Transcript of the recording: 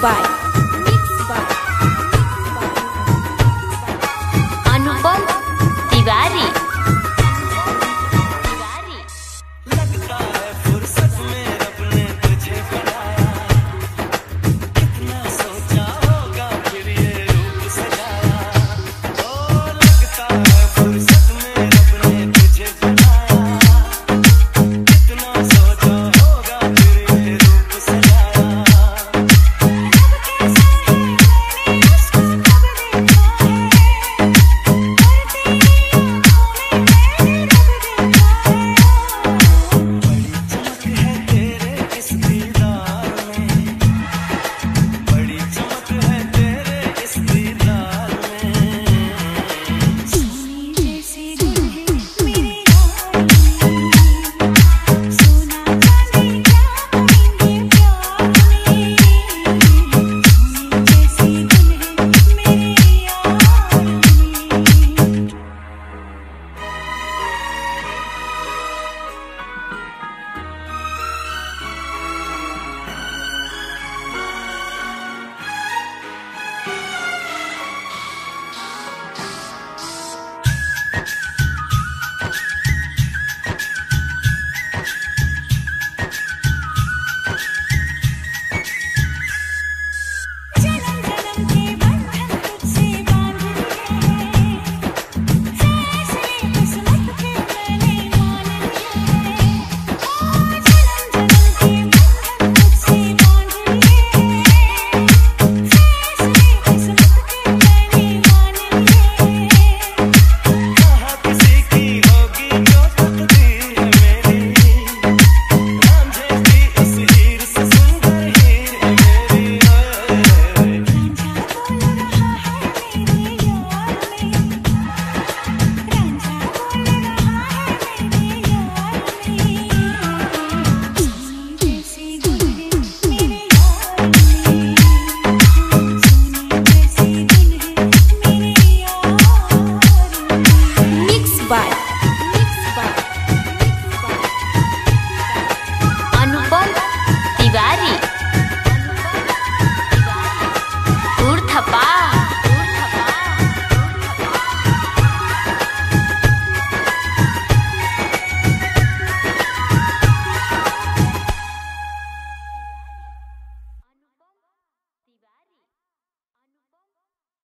Bye.